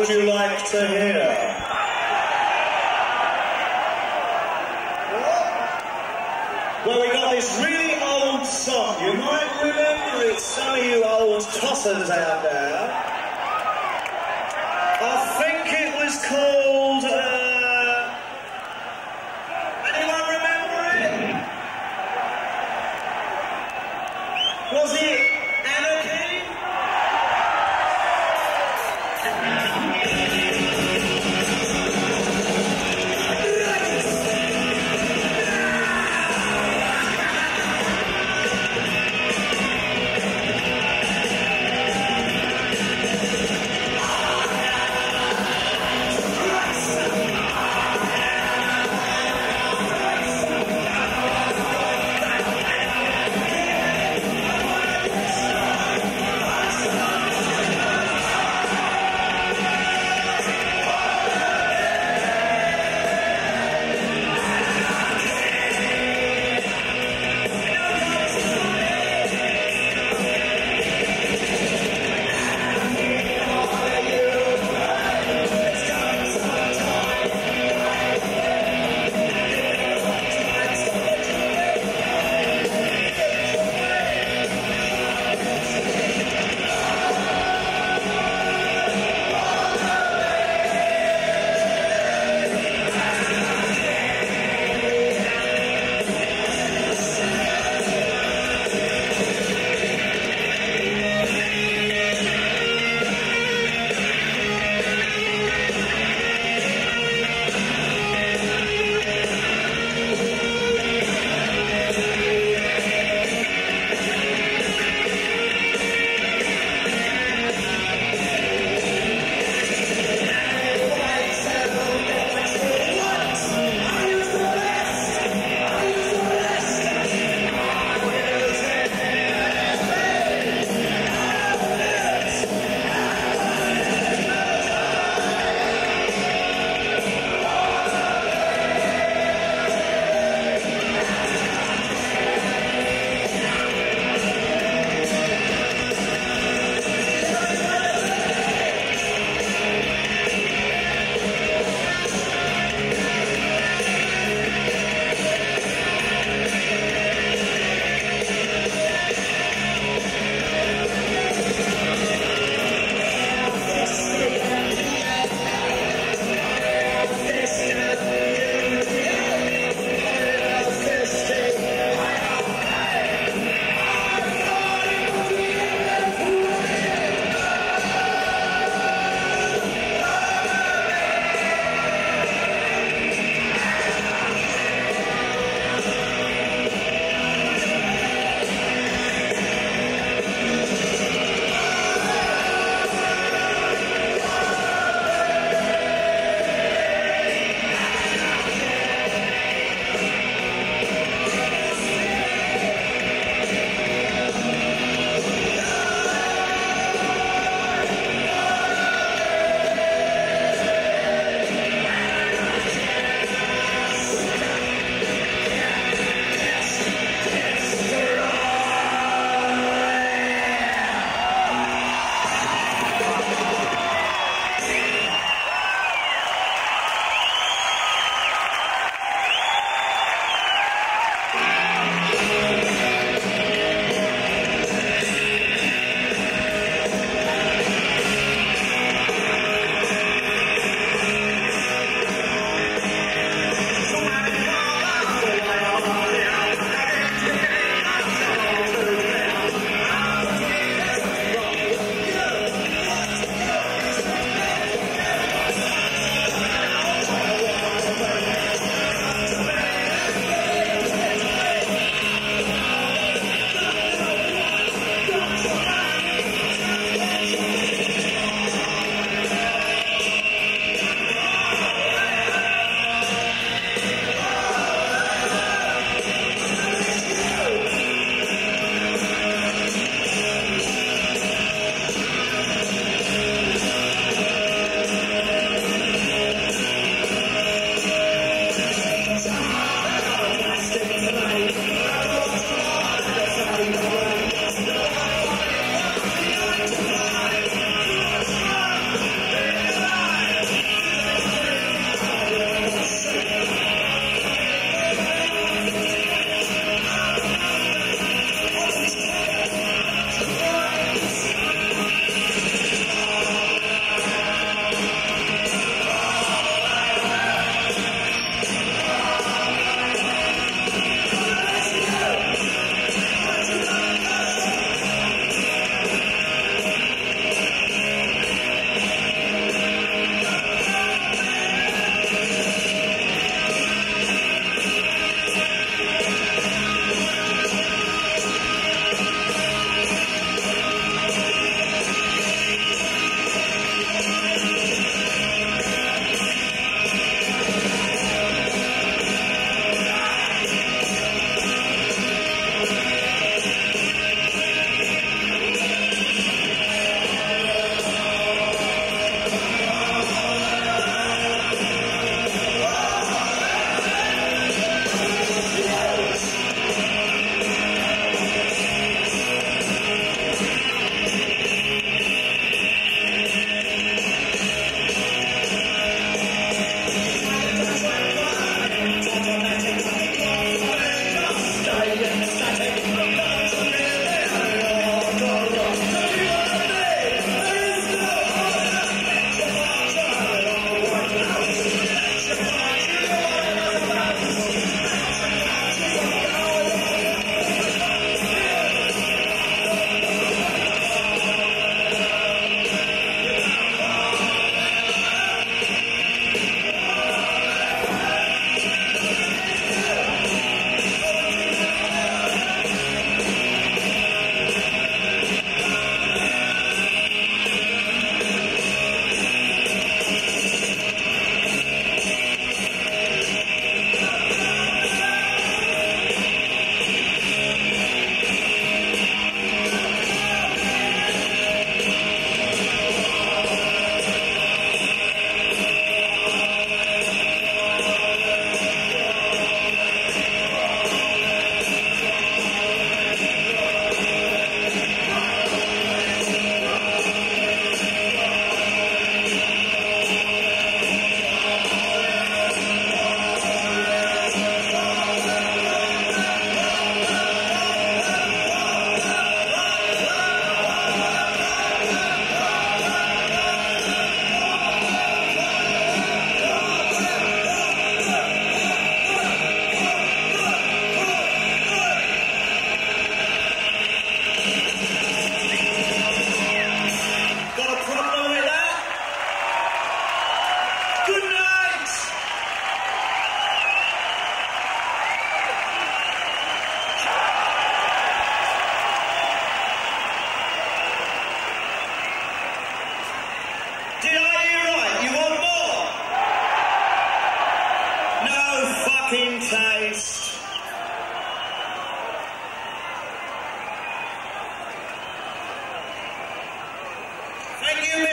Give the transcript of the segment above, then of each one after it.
would you like to hear? Well, we got this really old song. You might remember it, some of you old tossers out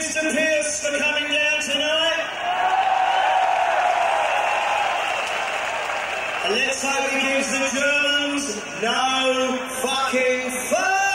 Mr. Pearce, for coming down tonight. And let's hope he gives the Germans no fucking fun.